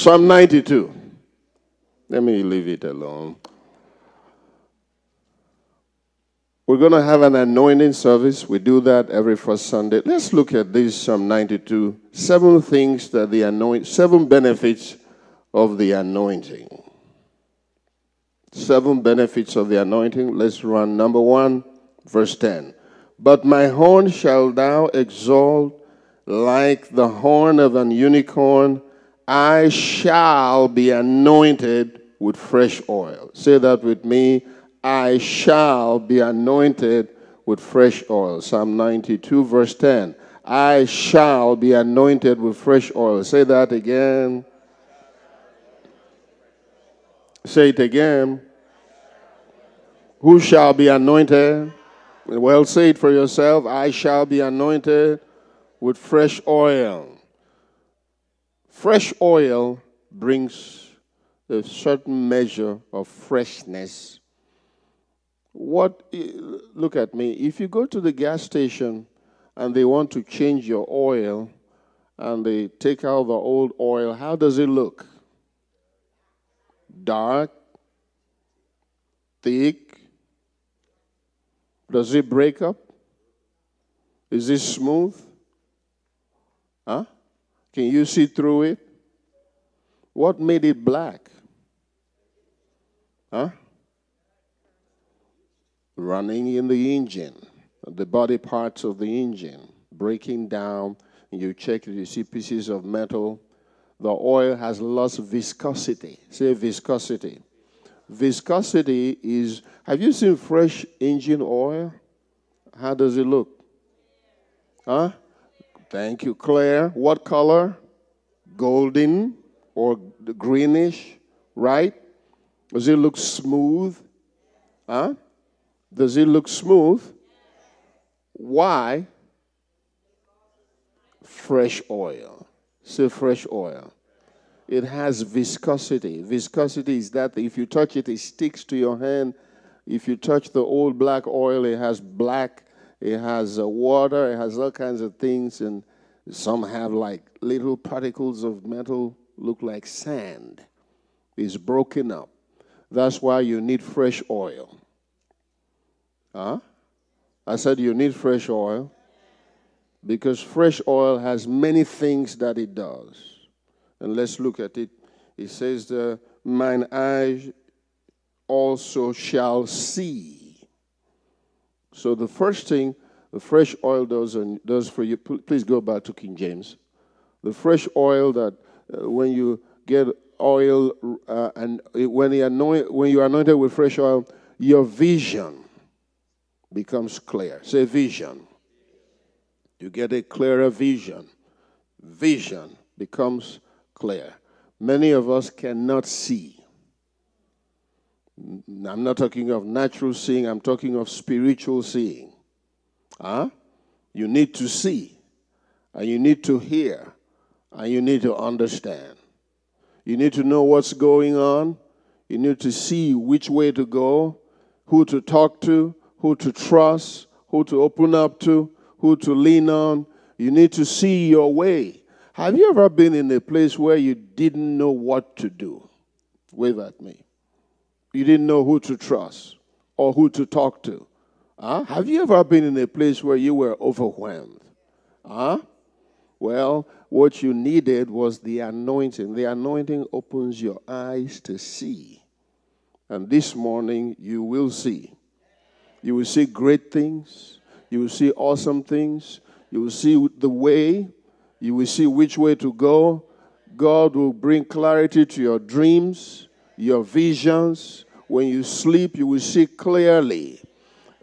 Psalm 92. Let me leave it alone. We're going to have an anointing service. We do that every first Sunday. Let's look at this Psalm 92. Seven things that the anoint, seven benefits of the anointing. Seven benefits of the anointing. Let's run number one, verse 10. But my horn shall thou exalt like the horn of an unicorn. I shall be anointed with fresh oil. Say that with me. I shall be anointed with fresh oil. Psalm 92, verse 10. I shall be anointed with fresh oil. Say that again. Say it again. Who shall be anointed? Well, say it for yourself. I shall be anointed with fresh oil. Fresh oil brings a certain measure of freshness what, look at me. If you go to the gas station and they want to change your oil and they take out the old oil, how does it look? Dark? Thick? Does it break up? Is it smooth? Huh? Can you see through it? What made it black? Huh? running in the engine, the body parts of the engine breaking down. You check you see pieces of metal. The oil has lost viscosity. Say viscosity. Viscosity is, have you seen fresh engine oil? How does it look? Huh? Thank you, Claire. What color? Golden or greenish, right? Does it look smooth? Huh? Does it look smooth? Why? Fresh oil. Say fresh oil. It has viscosity. Viscosity is that if you touch it, it sticks to your hand. If you touch the old black oil, it has black, it has uh, water, it has all kinds of things, and some have like little particles of metal, look like sand. It's broken up. That's why you need fresh oil. Huh? I said you need fresh oil because fresh oil has many things that it does. And let's look at it. It says, the, Mine eyes also shall see. So the first thing the fresh oil does, and does for you, please go back to King James. The fresh oil that uh, when you get oil uh, and when, you anoint, when you are anointed with fresh oil, your vision becomes clear. Say vision. You get a clearer vision. Vision becomes clear. Many of us cannot see. I'm not talking of natural seeing, I'm talking of spiritual seeing. Huh? You need to see, and you need to hear, and you need to understand. You need to know what's going on. You need to see which way to go, who to talk to, who to trust, who to open up to, who to lean on. You need to see your way. Have you ever been in a place where you didn't know what to do? Wave at me. You didn't know who to trust or who to talk to. Huh? Have you ever been in a place where you were overwhelmed? Huh? Well, what you needed was the anointing. The anointing opens your eyes to see. And this morning, you will see. You will see great things. You will see awesome things. You will see the way. You will see which way to go. God will bring clarity to your dreams, your visions. When you sleep, you will see clearly.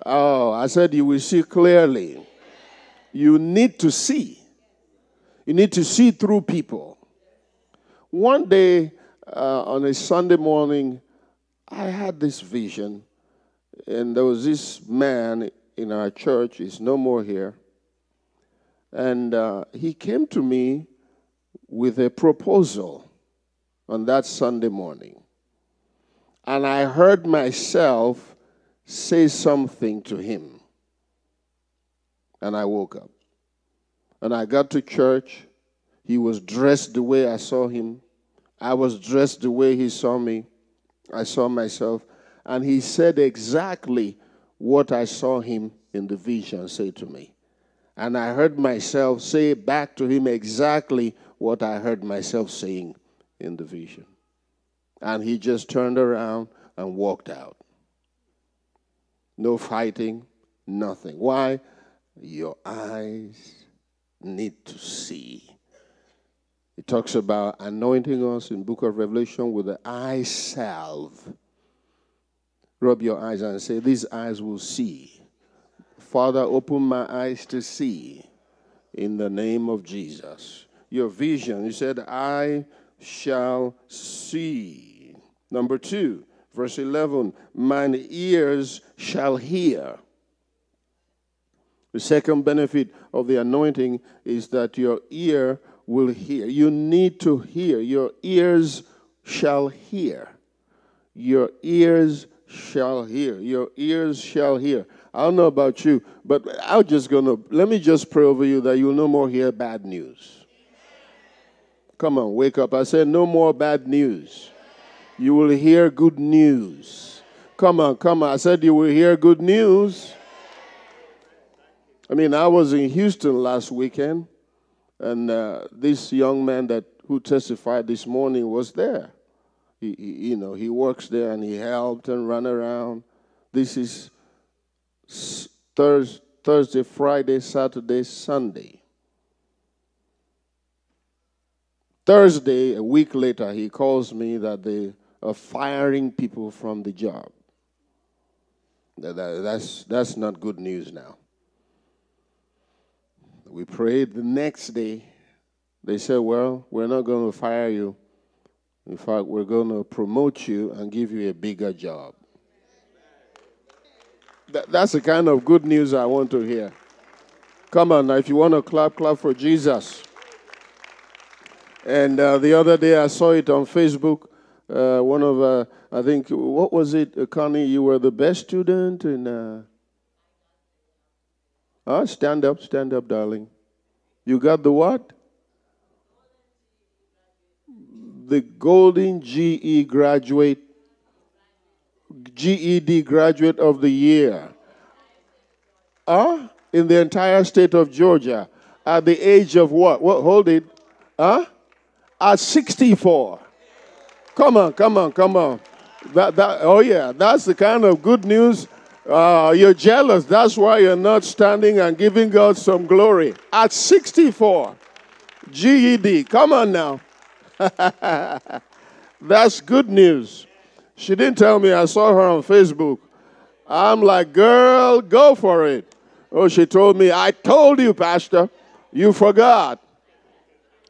Oh, I said you will see clearly. You need to see. You need to see through people. One day uh, on a Sunday morning, I had this vision and there was this man in our church, he's no more here. And uh, he came to me with a proposal on that Sunday morning. And I heard myself say something to him. And I woke up. And I got to church. He was dressed the way I saw him. I was dressed the way he saw me. I saw myself. And he said exactly what I saw him in the vision say to me. And I heard myself say back to him exactly what I heard myself saying in the vision. And he just turned around and walked out. No fighting, nothing. Why? Your eyes need to see. It talks about anointing us in book of Revelation with the eye salve. Rub your eyes and say, These eyes will see. Father, open my eyes to see in the name of Jesus. Your vision, you said, I shall see. Number two, verse 11, mine ears shall hear. The second benefit of the anointing is that your ear will hear. You need to hear. Your ears shall hear. Your ears shall hear. Your ears shall hear. I don't know about you, but I'm just going to, let me just pray over you that you'll no more hear bad news. Come on, wake up. I said, no more bad news. You will hear good news. Come on, come on. I said, you will hear good news. I mean, I was in Houston last weekend, and uh, this young man that who testified this morning was there. He, he, you know, he works there and he helped and ran around. This is Thursday, Thursday, Friday, Saturday, Sunday. Thursday, a week later, he calls me that they are firing people from the job. That, that, that's, that's not good news now. We prayed the next day. They said, Well, we're not going to fire you. In fact, we're going to promote you and give you a bigger job. That, that's the kind of good news I want to hear. Come on now, if you want to clap, clap for Jesus. And uh, the other day I saw it on Facebook. Uh, one of, uh, I think, what was it, uh, Connie? You were the best student in. Uh? Stand up, stand up, darling. You got the what? The Golden GE graduate, GED graduate of the year. Huh? In the entire state of Georgia. At the age of what? What? Hold it. Huh? at 64. Come on, come on, come on. That, that, oh, yeah, that's the kind of good news. Uh, you're jealous. That's why you're not standing and giving God some glory. At 64, GED. Come on now. that's good news. She didn't tell me. I saw her on Facebook. I'm like, girl, go for it. Oh, she told me, I told you, Pastor. You forgot.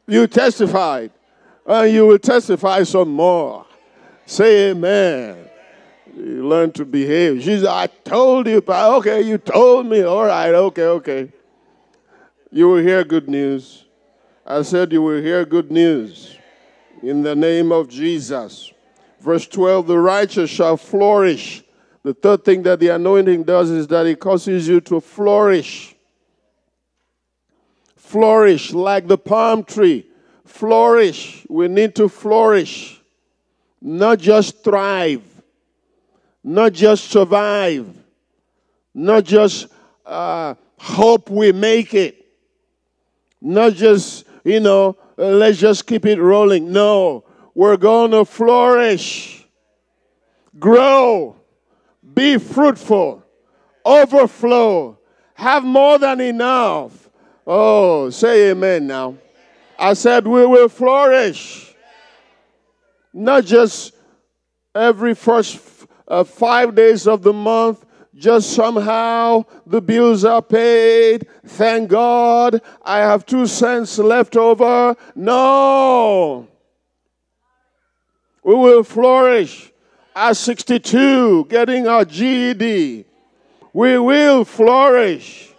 You testified and you will testify some more. Say amen. You learn to behave. She said, I told you, but okay, you told me. All right, okay, okay. You will hear good news. I said you will hear good news in the name of Jesus. Verse 12 the righteous shall flourish. The third thing that the anointing does is that it causes you to flourish. Flourish like the palm tree flourish. We need to flourish, not just thrive, not just survive, not just uh, hope we make it, not just, you know, let's just keep it rolling. No, we're going to flourish, grow, be fruitful, overflow, have more than enough. Oh, say amen now. I said, we will flourish. Not just every first uh, five days of the month, just somehow the bills are paid. Thank God I have two cents left over. No. We will flourish at 62, getting our GED. We will flourish.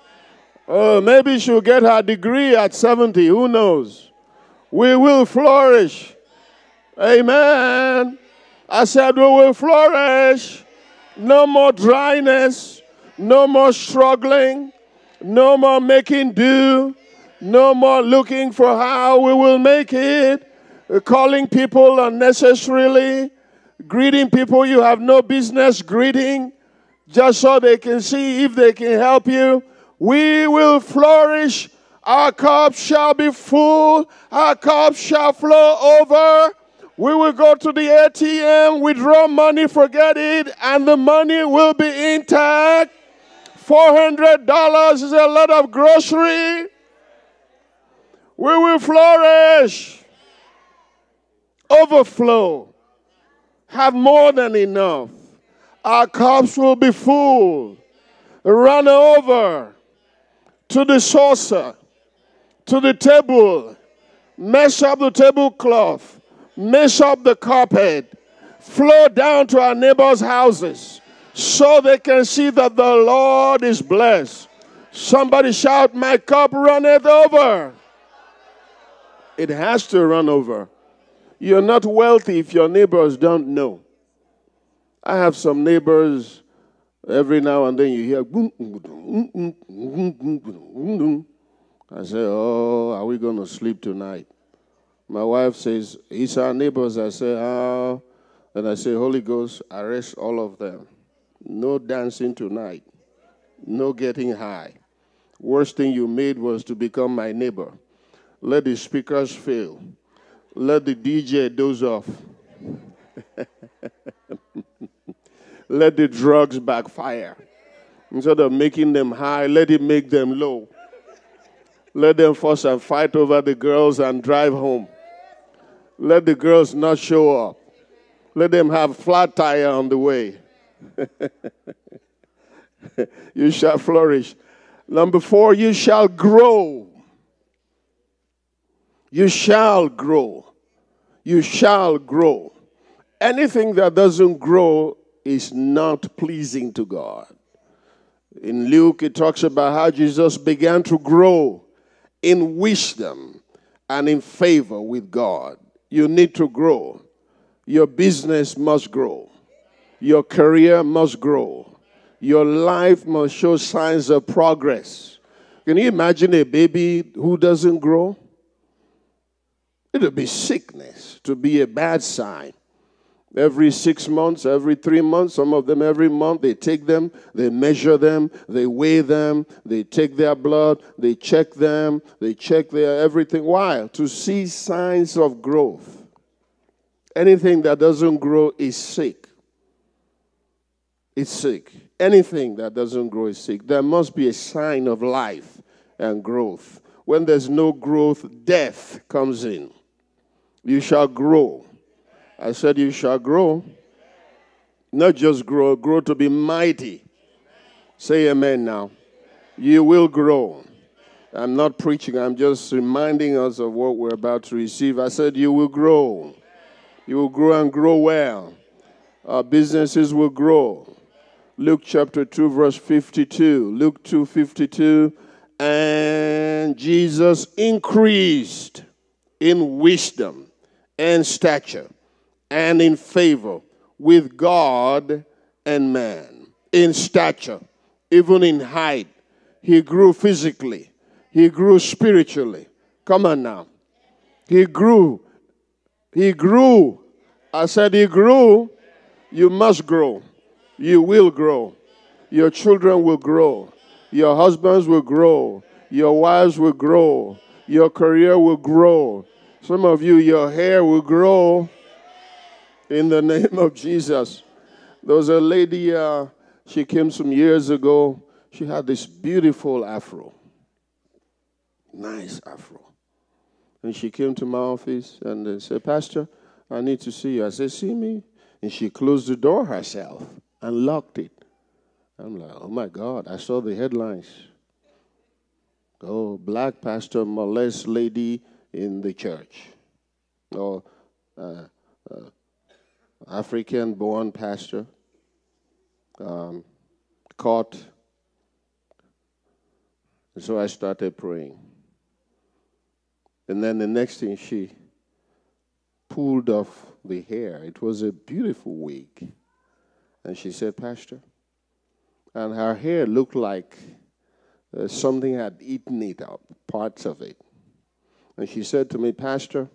Uh, maybe she'll get her degree at 70. Who knows? We will flourish. Amen. I said we will flourish. No more dryness, no more struggling, no more making do, no more looking for how we will make it. calling people unnecessarily, greeting people you have no business greeting, just so they can see if they can help you. We will flourish. Our cups shall be full. Our cups shall flow over. We will go to the ATM, withdraw money, forget it, and the money will be intact. $400 is a lot of grocery. We will flourish, overflow, have more than enough. Our cups will be full, run over to the saucer, to the table, mess up the tablecloth, mess up the carpet, flow down to our neighbors' houses so they can see that the Lord is blessed. Somebody shout, My cup runneth over. It has to run over. You're not wealthy if your neighbors don't know. I have some neighbors, every now and then you hear, I say, Oh, are we going to sleep tonight? My wife says, It's our neighbors. I say, Oh. And I say, Holy Ghost, arrest all of them. No dancing tonight. No getting high. Worst thing you made was to become my neighbor. Let the speakers fail. Let the DJ doze off. let the drugs backfire. Instead of making them high, let it make them low. Let them fuss and fight over the girls and drive home. Let the girls not show up. Let them have flat tire on the way. you shall flourish. Number four, you shall grow. You shall grow. You shall grow. Anything that doesn't grow is not pleasing to God. In Luke, it talks about how Jesus began to grow in wisdom and in favor with God. You need to grow. Your business must grow. Your career must grow. Your life must show signs of progress. Can you imagine a baby who doesn't grow? It'll be sickness to be a bad sign. Every six months, every three months, some of them every month, they take them, they measure them, they weigh them, they take their blood, they check them, they check their everything. Why? To see signs of growth. Anything that doesn't grow is sick. It's sick. Anything that doesn't grow is sick. There must be a sign of life and growth. When there's no growth, death comes in. You shall grow. I said, You shall grow. Not just grow, grow to be mighty. Say amen now. You will grow. I'm not preaching, I'm just reminding us of what we're about to receive. I said, You will grow. You will grow and grow well. Our businesses will grow. Luke chapter 2, verse 52. Luke 2 52. And Jesus increased in wisdom and stature and in favor with God and man. In stature, even in height, he grew physically, he grew spiritually. Come on now. He grew. He grew. I said, He grew. You must grow. You will grow. Your children will grow. Your husbands will grow. Your wives will grow. Your career will grow. Some of you, your hair will grow in the name of Jesus. There was a lady, uh, she came some years ago. She had this beautiful afro. Nice afro. And she came to my office and said, Pastor, I need to see you. I said, See me? And she closed the door herself and locked it. I'm like, Oh my God, I saw the headlines. Oh, black pastor molest lady in the church. Or uh, uh, African born pastor um, caught. And so I started praying. And then the next thing she pulled off the hair. It was a beautiful wig. And she said, Pastor, and her hair looked like uh, something had eaten it up, parts of it. And she said to me, Pastor,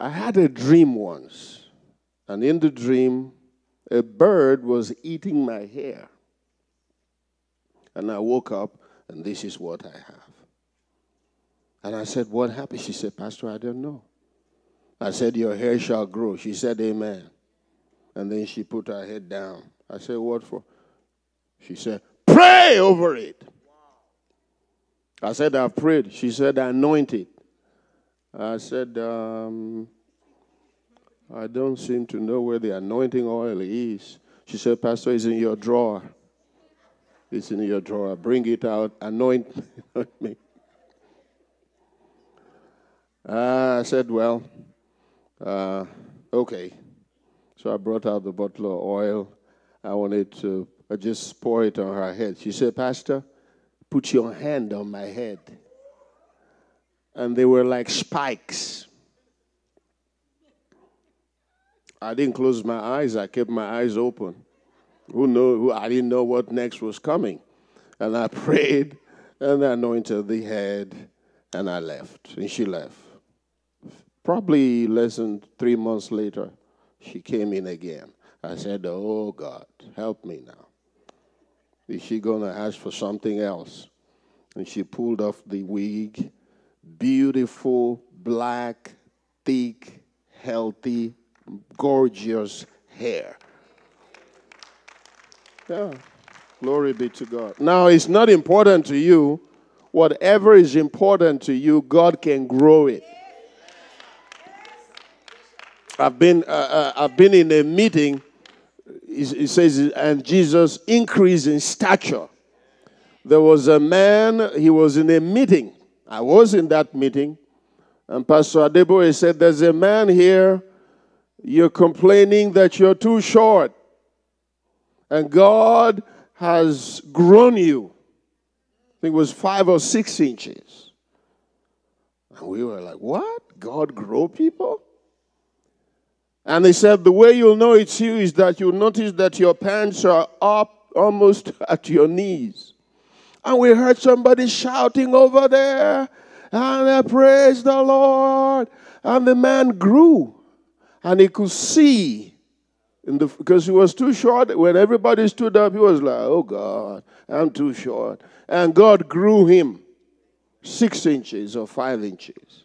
I had a dream once, and in the dream, a bird was eating my hair. And I woke up, and this is what I have. And I said, What happened? She said, Pastor, I don't know. I said, Your hair shall grow. She said, Amen. And then she put her head down. I said, What for? She said, Pray over it. I said, I've prayed. She said, Anoint it. I said, um, I don't seem to know where the anointing oil is. She said, Pastor, it's in your drawer. It's in your drawer. Bring it out. Anoint me. Uh, I said, Well, uh, okay. So I brought out the bottle of oil. I wanted to I just pour it on her head. She said, Pastor, put your hand on my head. And they were like spikes. I didn't close my eyes, I kept my eyes open. Who know I didn't know what next was coming. And I prayed and I anointed the head and I left. And she left. Probably less than three months later, she came in again. I said, Oh God, help me now. Is she going to ask for something else? And she pulled off the wig. Beautiful, black, thick, healthy, gorgeous hair. Yeah. Glory be to God. Now, it's not important to you. Whatever is important to you, God can grow it. I've been, uh, uh, I've been in a meeting it says, and Jesus increased in stature. There was a man, he was in a meeting. I was in that meeting. And Pastor Adeboye said, There's a man here, you're complaining that you're too short. And God has grown you. I think it was five or six inches. And we were like, What? God grow people? And they said, The way you'll know it's you is that you'll notice that your pants are up almost at your knees. And we heard somebody shouting over there, and praise the Lord. And the man grew, and he could see. The, because he was too short. When everybody stood up, he was like, Oh God, I'm too short. And God grew him six inches or five inches.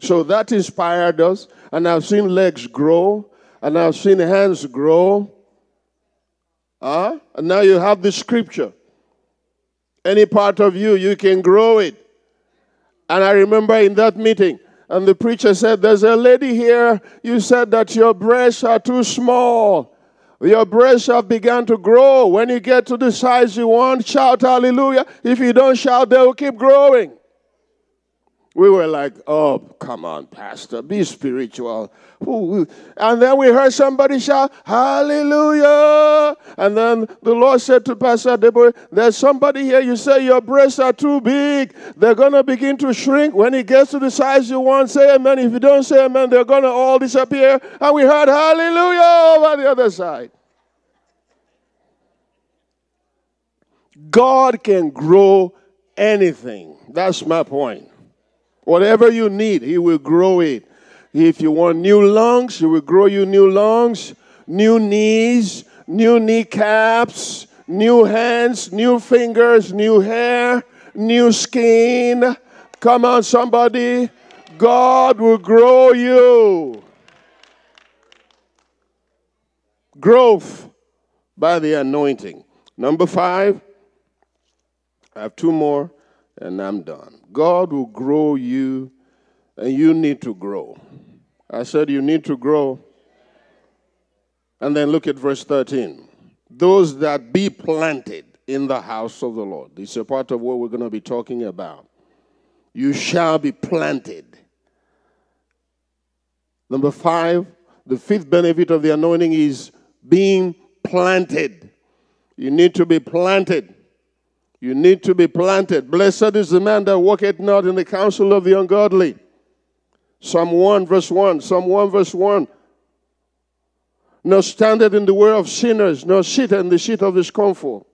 So that inspired us. And I've seen legs grow, and I've seen hands grow. Uh, and now you have the scripture. Any part of you, you can grow it. And I remember in that meeting, and the preacher said, There's a lady here, you said that your breasts are too small. Your breasts have begun to grow. When you get to the size you want, shout hallelujah. If you don't shout, they will keep growing. We were like, oh, come on, Pastor, be spiritual. And then we heard somebody shout, Hallelujah. And then the Lord said to Pastor Adeboye, There's somebody here, you say your breasts are too big. They're going to begin to shrink. When it gets to the size you want, say amen. If you don't say amen, they're going to all disappear. And we heard Hallelujah over the other side. God can grow anything. That's my point. Whatever you need, He will grow it. If you want new lungs, He will grow you new lungs, new knees, new kneecaps, new hands, new fingers, new hair, new skin. Come on, somebody. God will grow you. Growth by the anointing. Number five, I have two more and I'm done. God will grow you, and you need to grow. I said you need to grow. And then look at verse 13. Those that be planted in the house of the Lord. This is a part of what we're going to be talking about. You shall be planted. Number five, the fifth benefit of the anointing is being planted. You need to be planted. You need to be planted. Blessed is the man that walketh not in the counsel of the ungodly. Psalm 1, verse 1. Psalm 1, verse 1. Nor standeth in the way of sinners, nor sitteth in the seat of the scornful.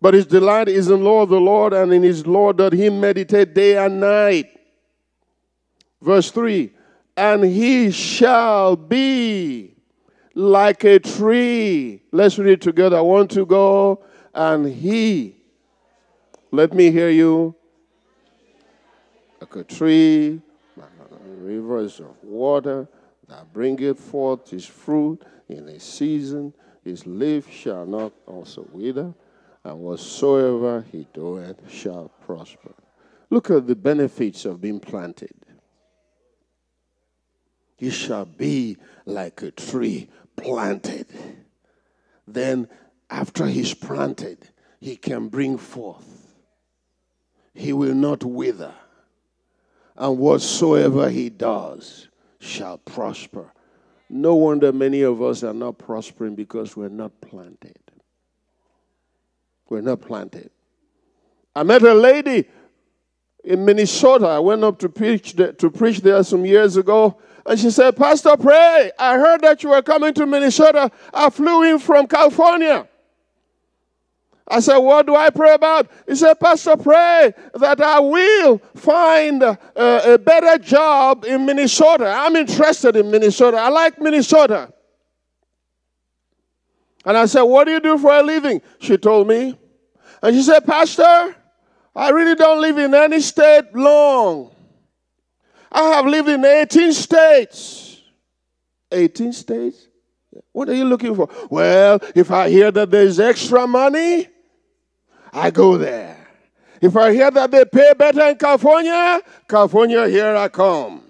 But his delight is in the law of the Lord, and in his law doth he meditate day and night. Verse 3 And he shall be like a tree. Let's read it together. I want to go. And he, let me hear you, like a tree, rivers of water that bringeth forth his fruit in a season. His leaf shall not also wither, and whatsoever he doeth shall prosper. Look at the benefits of being planted. He shall be like a tree planted. Then, after he's planted, he can bring forth. He will not wither. And whatsoever he does shall prosper. No wonder many of us are not prospering because we're not planted. We're not planted. I met a lady in Minnesota. I went up to preach, to preach there some years ago. And she said, Pastor, pray. I heard that you were coming to Minnesota. I flew in from California. I said, What do I pray about? He said, Pastor, pray that I will find a, a, better job in Minnesota. I'm interested in Minnesota. I like Minnesota. And I said, What do you do for a living? She told me. And she said, Pastor, I really don't live in any state long. I have lived in 18 states. 18 states? What are you looking for? Well, if I hear that there's extra money, I go there. If I hear that they pay better in California, California, here I come.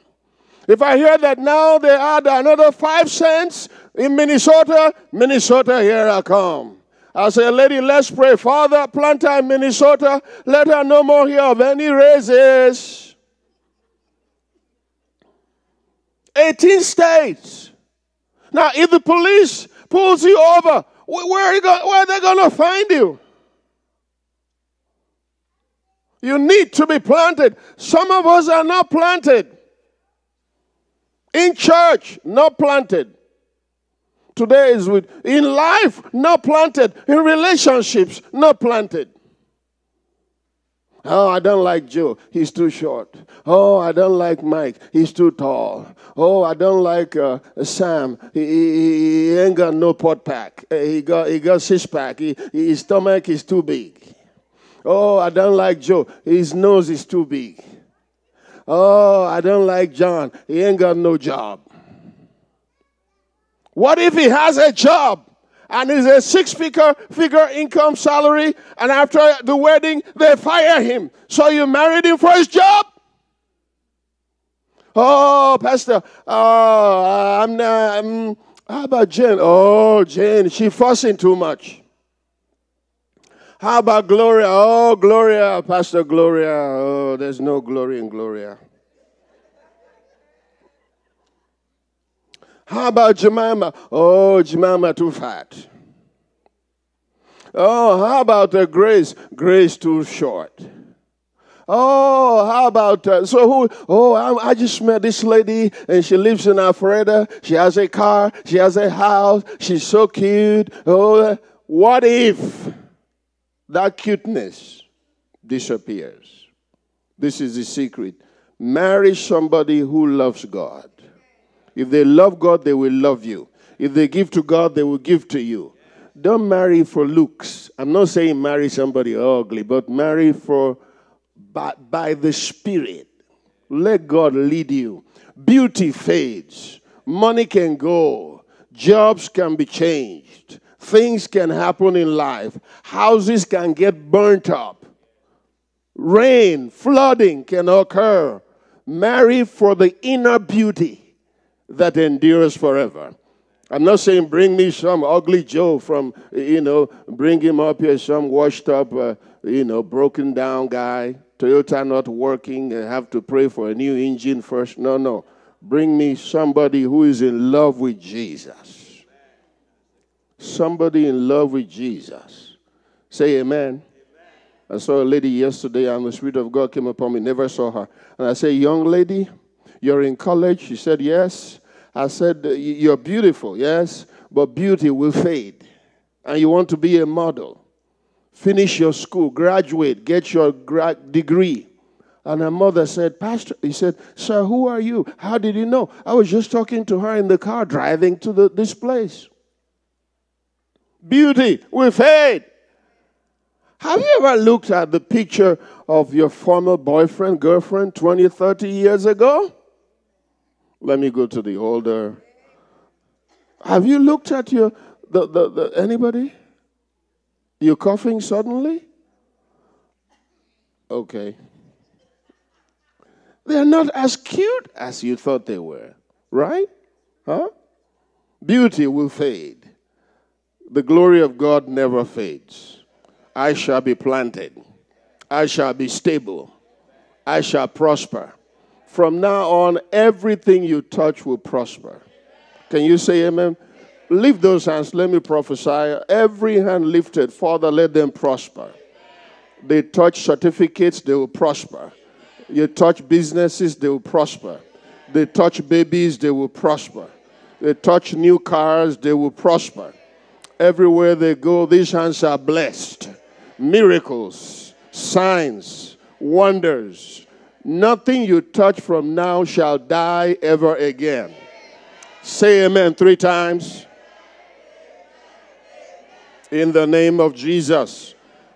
If I hear that now they add another five cents in Minnesota, Minnesota, here I come. I say, lady, let's pray. Father, plant her in Minnesota. Let her no more hear of any raises. 18 states. Now, if the police pulls you over, where are, you go, where are they going to find you? You need to be planted. Some of us are not planted. In church, not planted. Today is with in life, not planted. In relationships, not planted. Oh, I don't like Joe. He's too short. Oh, I don't like Mike. He's too tall. Oh, I don't like uh, Sam. He, he, he, ain't got no pot pack. He got he got six pack. He, his stomach is too big. Oh, I don't like Joe. His nose is too big. Oh, I don't like John. He ain't got no job. What if he has a job? and is a six figure figure income salary, and after the wedding, they fire him. So you married him for his job? Oh, Pastor, oh, I'm not. Um, how about Jane? Oh, Jane, she fussing too much. How about Gloria? Oh, Gloria, Pastor Gloria. Oh, there's no glory in Gloria. How about Jemima? Oh, Jemima too fat. Oh, how about the Grace? Grace too short. Oh, how about uh, so who? Oh, I, I, just met this lady and she lives in Alpharetta. She has a car. She has a house. She's so cute. Oh, what if that cuteness disappears? This is the secret. Marry somebody who loves God. If they love God, they will love you. If they give to God, they will give to you. Don't marry for looks. I'm not saying marry somebody ugly, but marry for by, by the Spirit. Let God lead you. Beauty fades, money can go, jobs can be changed, things can happen in life, houses can get burnt up, rain, flooding can occur. Marry for the inner beauty that endures forever. I'm not saying bring me some ugly Joe from, you know, bring him up here, some washed up, uh, you know, broken down guy, Toyota not working, and have to pray for a new engine first. No, no. Bring me somebody who is in love with Jesus. Somebody in love with Jesus. Say amen. I saw a lady yesterday, and the Spirit of God came upon me. Never saw her. And I said, Young lady, you're in college? She said, Yes. I said, You're beautiful, yes, but beauty will fade. And you want to be a model. Finish your school, graduate, get your gra- degree. And her mother said, Pastor, he said, Sir, who are you? How did you know? I was just talking to her in the car driving to the, this place. Beauty will fade. Have you ever looked at the picture of your former boyfriend, girlfriend 20, 30 years ago? Let me go to the older. Have you looked at your the, the, the anybody? You're coughing suddenly? Okay. They're not as cute as you thought they were, right? Huh? Beauty will fade. The glory of God never fades. I shall be planted. I shall be stable. I shall prosper. From now on, everything you touch will prosper. Can you say amen? Lift those hands. Let me prophesy. Every hand lifted, Father, let them prosper. They touch certificates, they will prosper. You touch businesses, they will prosper. They touch babies, they will prosper. They touch new cars, they will prosper. Everywhere they go, these hands are blessed. Miracles, signs, wonders. Nothing you touch from now shall die ever again. Say amen three times. In the name of Jesus.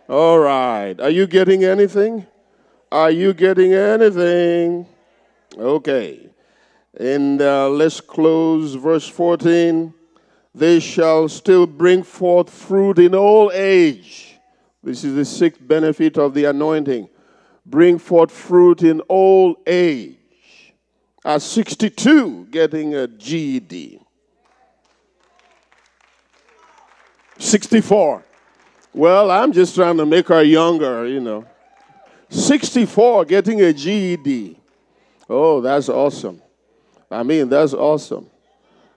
All right. Are you getting anything? Are you getting anything? Okay. And uh, let's close verse 14. They shall still bring forth fruit in old age. This is the sixth benefit of the anointing. Bring forth fruit in old age. At 62, getting a GED. 64. Well, I'm just trying to make her younger, you know. 64 getting a GED. Oh, that's awesome. I mean, that's awesome.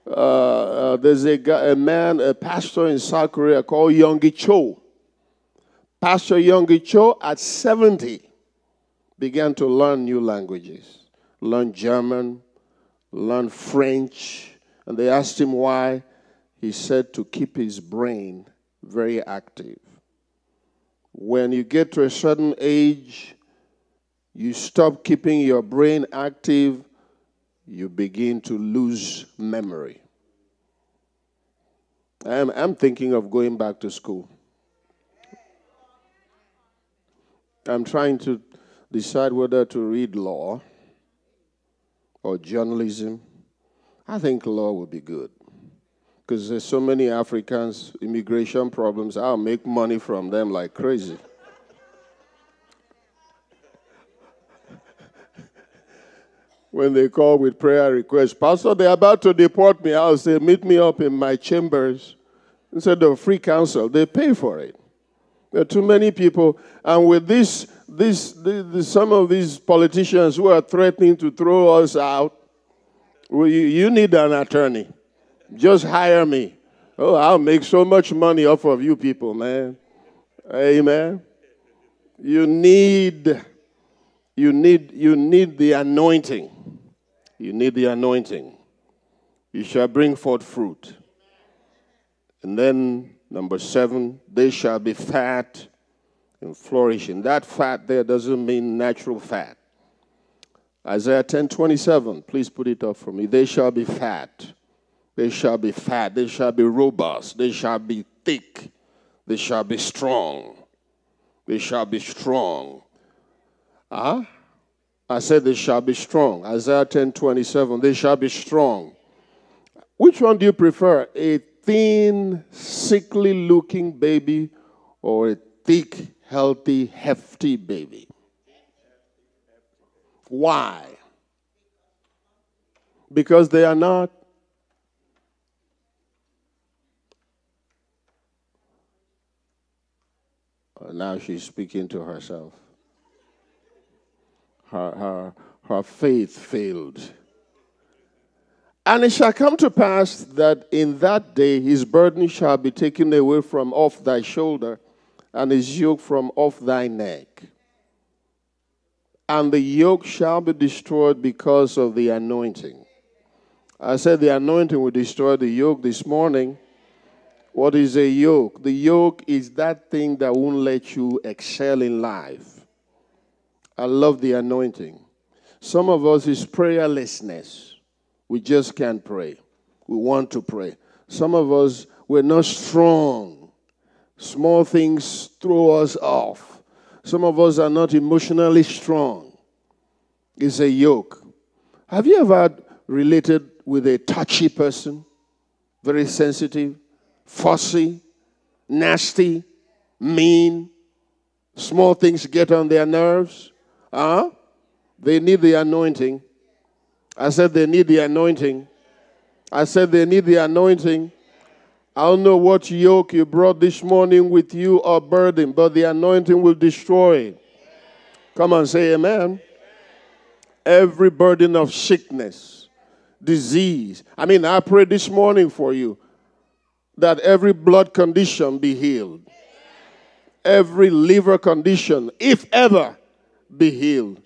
Uh, uh, there's a, guy, a man, a pastor in South Korea called Yonggi Cho. Pastor Yonggi Cho, at 70, began to learn new languages, learn German, learn French. And they asked him why. He said to keep his brain very active. When you get to a certain age, you stop keeping your brain active, you begin to lose memory. I'm, I'm thinking of going back to school. I'm trying to decide whether to read law or journalism. I think law would be good because there's so many Africans, immigration problems. I'll make money from them like crazy. When they call with prayer requests, Pastor, they're about to deport me. I'll say, meet me up in my chambers instead of free counsel. They pay for it. There are too many people, and with this, this, this, this some of these politicians who are threatening to throw us out, well, you, you need an attorney. Just hire me. Oh, I'll make so much money off of you people, man. Amen. You need you need you need the anointing. You need the anointing. You shall bring forth fruit. And then number 7, they shall be fat and flourishing. That fat there doesn't mean natural fat. Isaiah 10 27, please put it up for me. They shall be fat they shall be fat. They shall be robust. They shall be thick. They shall be strong. They shall be strong. Ah? Huh? I said they shall be strong. Isaiah 10 27. They shall be strong. Which one do you prefer? A thin, sickly looking baby or a thick, healthy, hefty baby? Why? Because they are not oh, now she's speaking to herself. Her, her, her faith failed. And it shall come to pass that in that day his burden shall be taken away from off thy shoulder, and his yoke from off thy neck. And the yoke shall be destroyed because of the anointing. I said the anointing will destroy the yoke this morning. What is a yoke? The yoke is that thing that won't let you excel in life. I love the anointing. Some of us is prayerlessness. We just can't pray. We want to pray. Some of us, we're not strong. Small things throw us off. Some of us are not emotionally strong. It's a yoke. Have you ever related with a touchy person? Very sensitive, fussy, nasty, mean. Small things get on their nerves. Huh? They need the anointing. I said they need the anointing. I said they need the anointing. I don't know what yoke you brought this morning with you or burden, but the anointing will destroy it. Come on, say amen. Every burden of sickness, disease. I mean, I pray this morning for you that every blood condition be healed, every liver condition, if ever, be healed.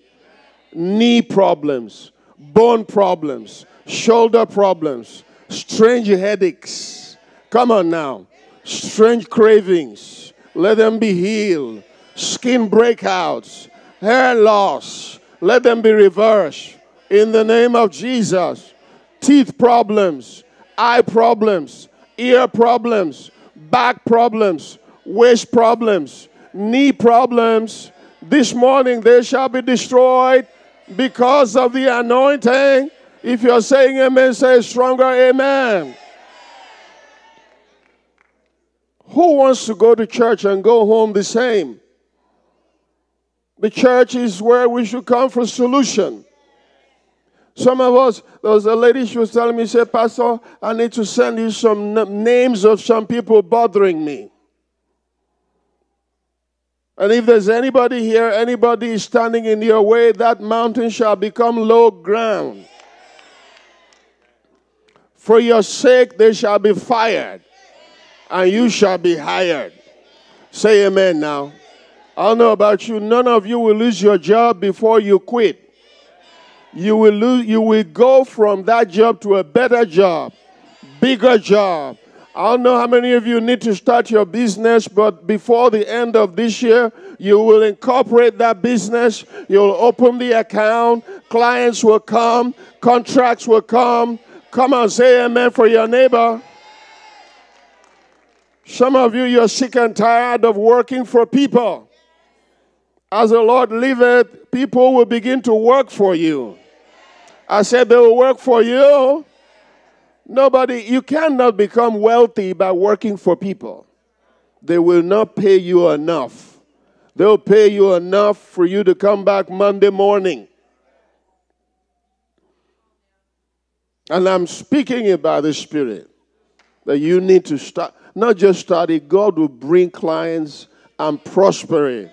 Knee problems, bone problems, shoulder problems, strange headaches. Come on now. Strange cravings. Let them be healed. Skin breakouts, hair loss. Let them be reversed. In the name of Jesus. Teeth problems, eye problems, ear problems, back problems, waist problems, knee problems. This morning they shall be destroyed because of the anointing. If you're saying amen, say stronger amen. Who wants to go to church and go home the same? The church is where we should come for solution. Some of us, there was a lady, she was telling me, she said, Pastor, I need to send you some n- names of some people bothering me. And if there's anybody here, anybody standing in your way, that mountain shall become low ground. For your sake, they shall be fired, and you shall be hired. Say amen now. I don't know about you, none of you will lose your job before you quit you will lose, you will go from that job to a better job, bigger job. I don't know how many of you need to start your business, but before the end of this year, you will incorporate that business. You'll open the account. Clients will come. Contracts will come. Come on, say amen for your neighbor. Some of you, you're sick and tired of working for people. As the Lord liveth, people will begin to work for you. I said they will work for you. Nobody, you cannot become wealthy by working for people. They will not pay you enough. They'll pay you enough for you to come back Monday morning. And I'm speaking about the Spirit that you need to start, not just study, God will bring clients and prosper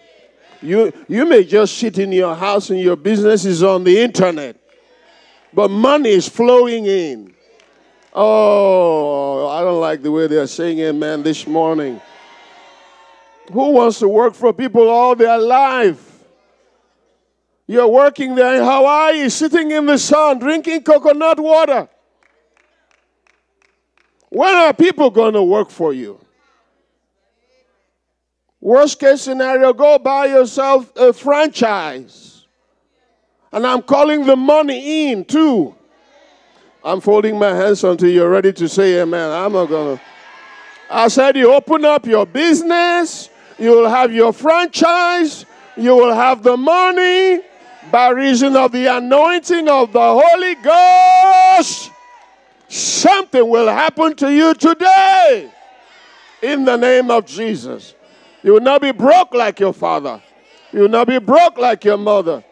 you, you may just sit in your house and your business is on the internet, but money is flowing in. Oh, I don't like the way they're saying man, this morning. Who wants to work for people all their life? You're working there in Hawaii, sitting in the sun, drinking coconut water. When are people going to work for you? Worst case scenario, go buy yourself a franchise. And I'm calling the money in too. I'm folding my hands until you're ready to say amen. I'm not gonna. I said, you open up your business, you will have your franchise, you will have the money by reason of the anointing of the Holy Ghost. Something will happen to you today in the name of Jesus. You will not be broke like your father. You will not be broke like your mother.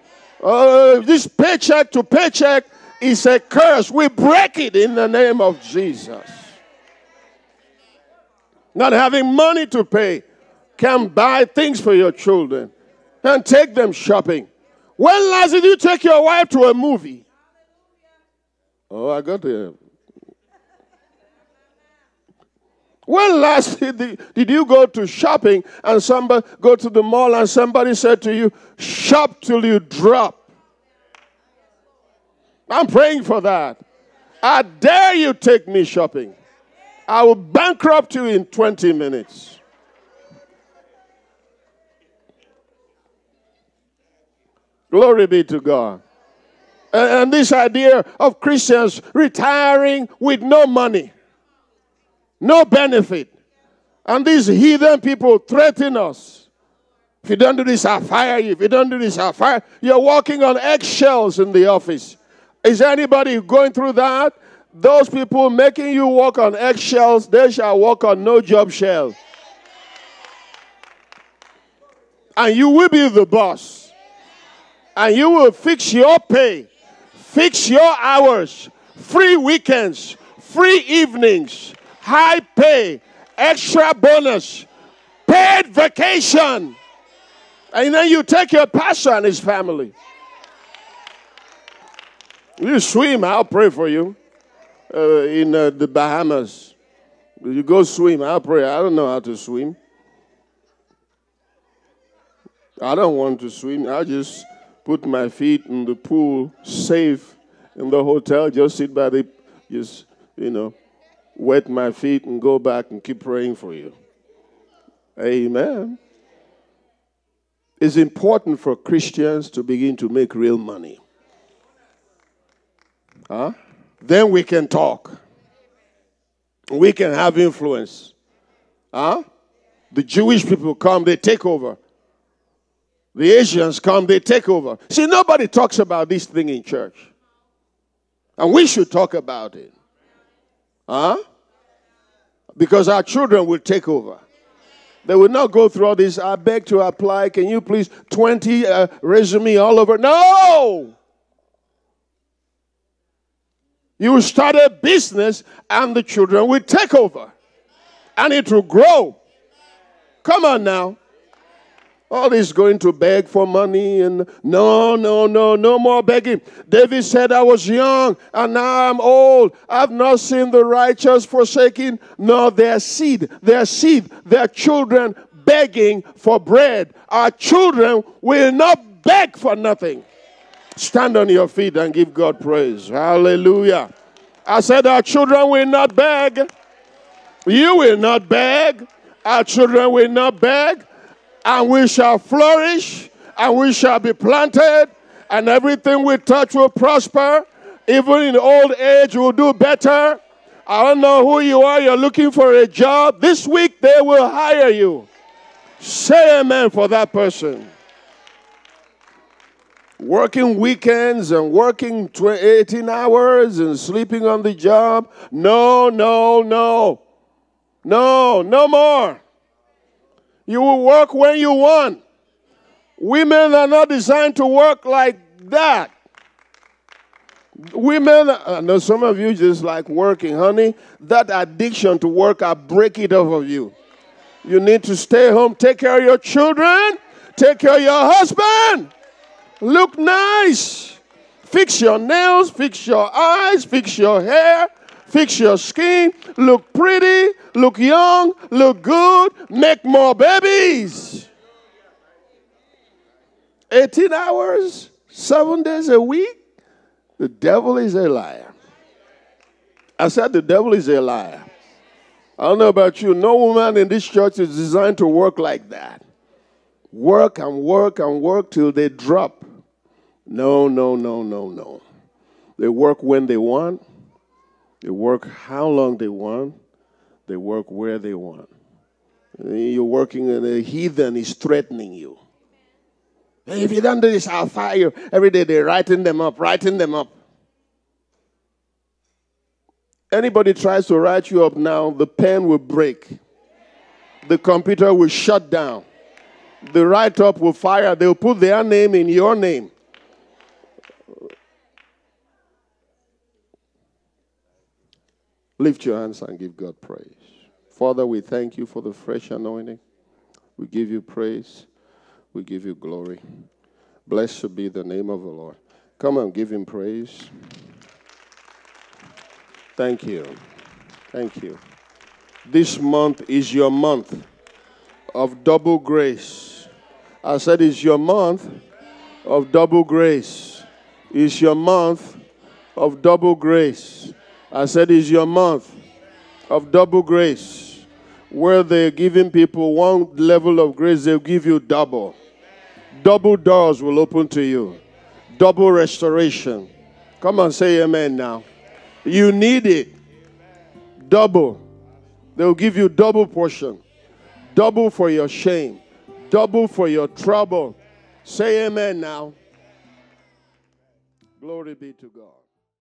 Uh, this paycheck to paycheck is a curse. We break it in the name of Jesus. Not having money to pay can buy things for your children and take them shopping. When last did you take your wife to a movie? Oh, I got there. When last did, you go to shopping and somebody go to the mall and somebody said to you, shop till you drop? I'm praying for that. I dare you take me shopping. I will bankrupt you in 20 minutes. Glory be to God. And, this idea of Christians retiring with no money, no benefit. And these heathen people threaten us. If you don't do this, I'll fire you. If you don't do this, I'll fire You're walking on eggshells in the office. Is anybody going through that? Those people making you walk on eggshells, they shall walk on no job shell. And you will be the boss. And you will fix your pay, fix your hours, free weekends, free evenings, high pay, extra bonus, paid vacation. And then you take your pastor and his family. You swim, I'll pray for you uh, in uh, the Bahamas. You go swim, I'll pray. I don't know how to swim. I don't want to swim. I just put my feet in the pool, safe in the hotel, just sit by the, just, you know, wet my feet and go back and keep praying for you. Amen. It's important for Christians to begin to make real money. Huh? Then we can talk. We can have influence. Huh? The Jewish people come, they take over. The Asians come, they take over. See, nobody talks about this thing in church. And we should talk about it. Huh? Because our children will take over. They will not go through all this. I beg to apply. Can you please 20 uh, resume all over? No! You start a business and the children will take over. And it will grow. Come on now. All this going to beg for money and no, no, no, no more begging. David said, I was young and now I'm old. I've not seen the righteous forsaking, nor their seed, their seed, their children begging for bread. Our children will not beg for nothing. Stand on your feet and give God praise. Hallelujah. I said, Our children will not beg. You will not beg. Our children will not beg and we shall flourish, and we shall be planted, and everything we touch will prosper. Even in old age, we'll do better. I don't know who you are, you're looking for a job. This week, they will hire you. Say amen for that person. Working weekends and working 18 hours and sleeping on the job. No, no, no. No, no more. You will work when you want. Women are not designed to work like that. Women, uh, I know some of you just like working, honey. That addiction to work, I break it off of you. You need to stay home, take care of your children, take care of your husband. Look nice. Fix your nails, fix your eyes, fix your hair, fix your skin, look pretty, look young, look good, make more babies. 18 hours, seven days a week. The devil is a liar. I said the devil is a liar. I don't know about you. No woman in this church is designed to work like that. Work and work and work till they drop. No, no, no, no, no. They work when they want they work how long they want. They work where they want. You're working and a heathen is threatening you. If you don't do this, I'll fire you. Every day they're writing them up, writing them up. Anybody tries to write you up now, the pen will break. The computer will shut down. The write up will fire. They'll put their name in your name. Lift your hands and give God praise. Father, we thank you for the fresh anointing. We give you praise. We give you glory. Blessed be the name of the Lord. Come and give him praise. Thank you. Thank you. This month is your month of double grace. I said it's your month of double grace. It's your month of double grace. I said, It's your month of double grace, where they're giving people one level of grace, they'll give you double. Double doors will open to you. double restoration. Come on, say amen now. You need it. Double. They'll give you double portion, double for your shame, double for your trouble. Say amen now. Glory be to God.